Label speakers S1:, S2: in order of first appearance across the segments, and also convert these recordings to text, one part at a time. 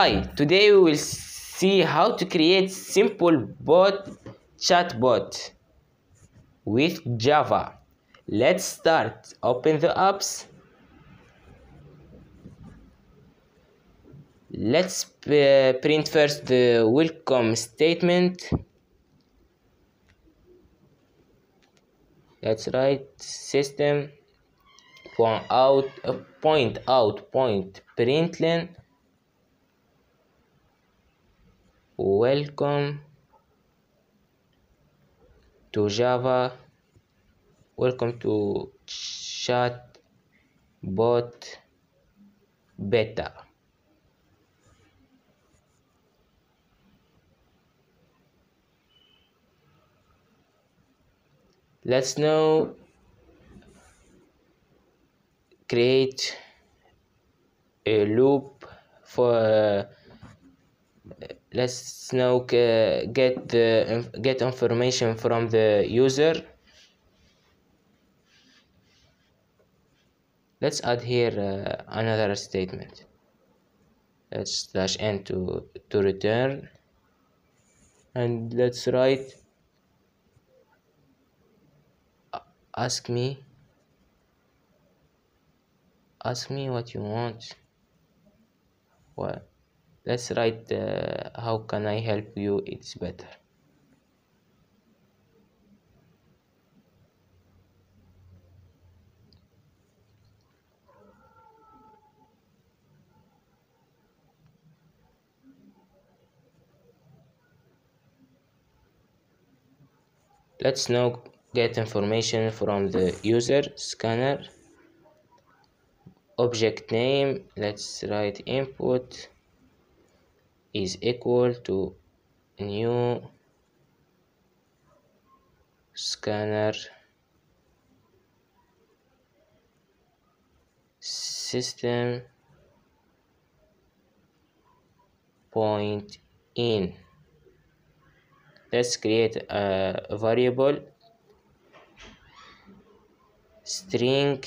S1: Hi, today we will see how to create simple bot chatbot with Java. Let's start. Open the apps. Let's uh, print first the welcome statement. Let's write system point out uh, point out point println welcome to java. Welcome to chat bot beta. Let's now create a loop for uh, let's now get the get information from the user. Let's add here uh, another statement. Let's slash n to to return. And let's write ask me ask me what you want. Well let's write uh, how can I help you? It's better. Let's now get information from the user scanner object name. Let's write input is equal to new scanner system point in. Let's create a variable string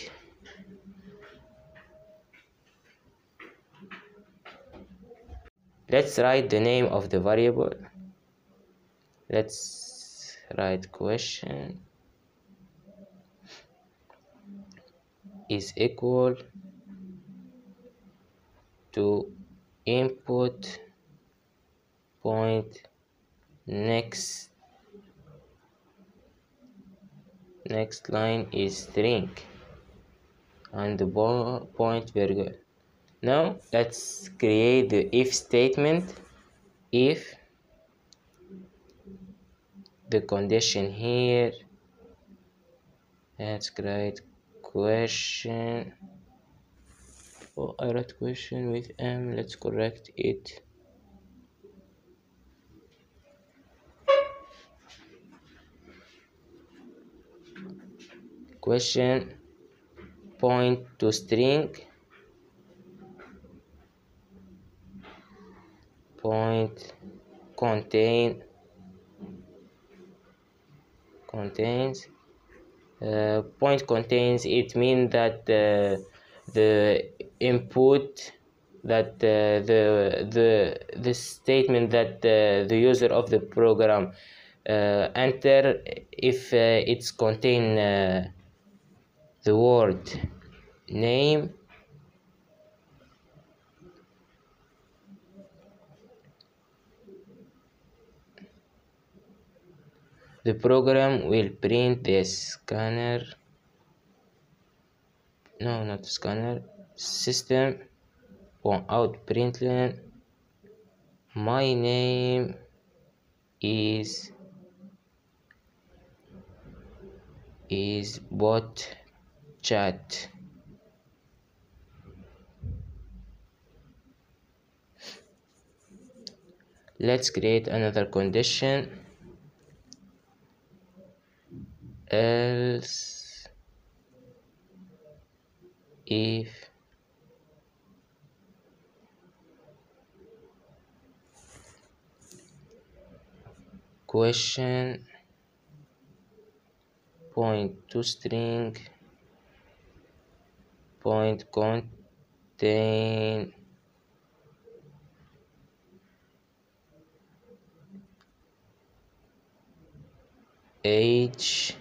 S1: let's write the name of the variable. Let's write question. Is equal to input point next next line is string. And the point virgule now let's create the if statement. If the condition here let's create question oh I wrote question with m let's correct it. Question point to string point contain contains uh, point contains it means that uh, the input that uh, the the the statement that uh, the user of the program uh, enter if uh, it's contain the word name the program will print the scanner no not scanner system on out println my name is is bot chat. Let's create another condition else if question point to string point contain age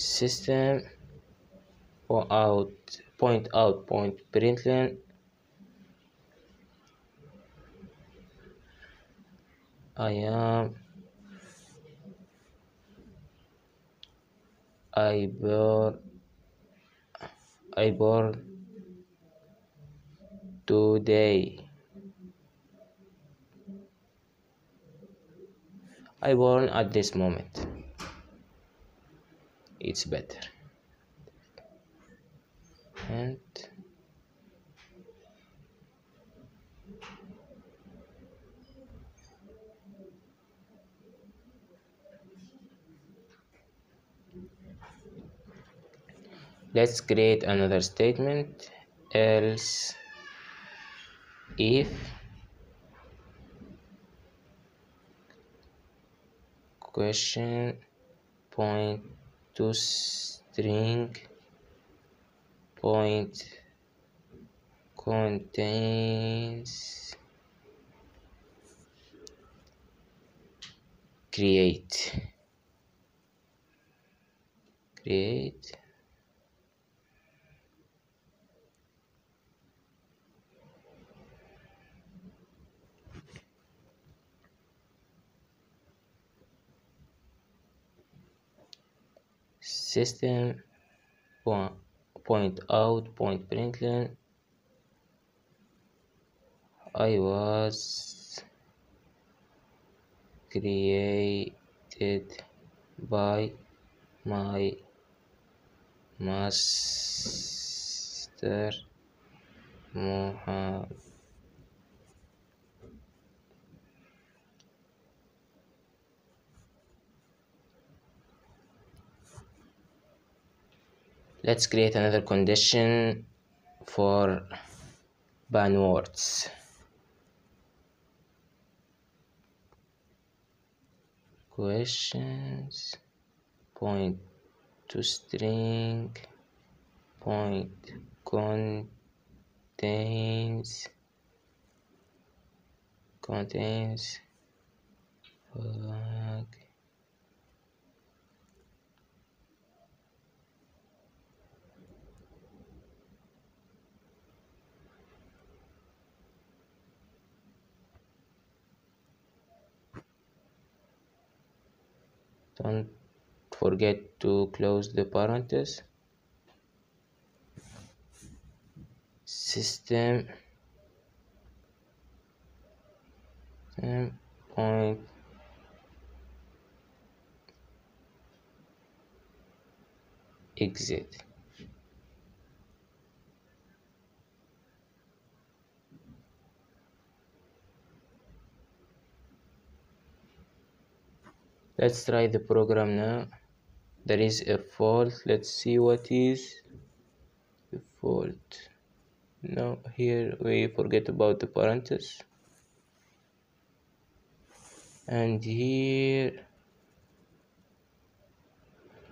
S1: system point out point out point println. I am I born I born today. I born at this moment it's better. And let's create another statement. Else if question point to string point contains create. Create system point, point out point println. I was created by my master Muhammad let's create another condition for ban words. Questions. Point to string. Point contains. Contains don't forget to close the parenthesis system point. Exit let's try the program now. There is a fault. Let's see what is the fault. Now here we forget about the parentheses. And here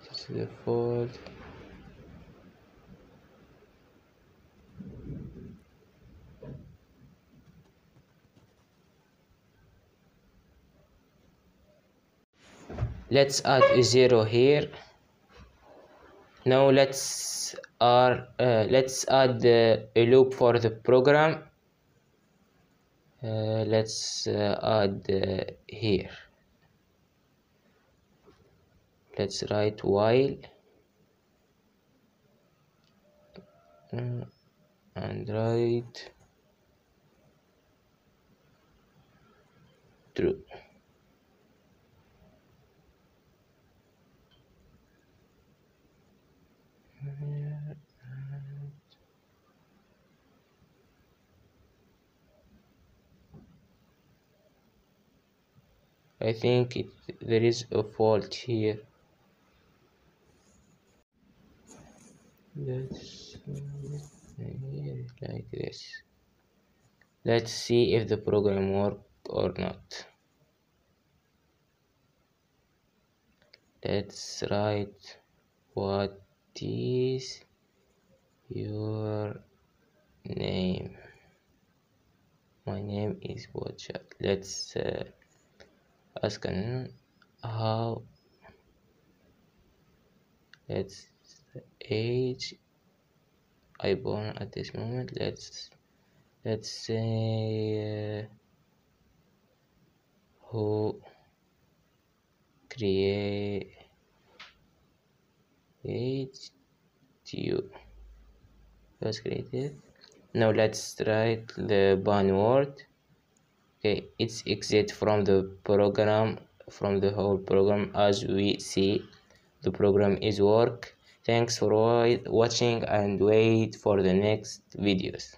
S1: this is the fault let's add a zero here. Now let's are uh, let's add a loop for the program. Uh, let's uh, add uh, here. Let's write while. Uh, and write true I think it, there is a fault here. Let's like this. Let's see if the program work or not. Let's write what is your name? My name is bot chat let's uh, ask an how let's age I born at this moment. Let's let's say uh, who create you was created now let's write the ban word. Okay it's exit from the program from the whole program. As we see the program is work. Thanks for watching and wait for the next videos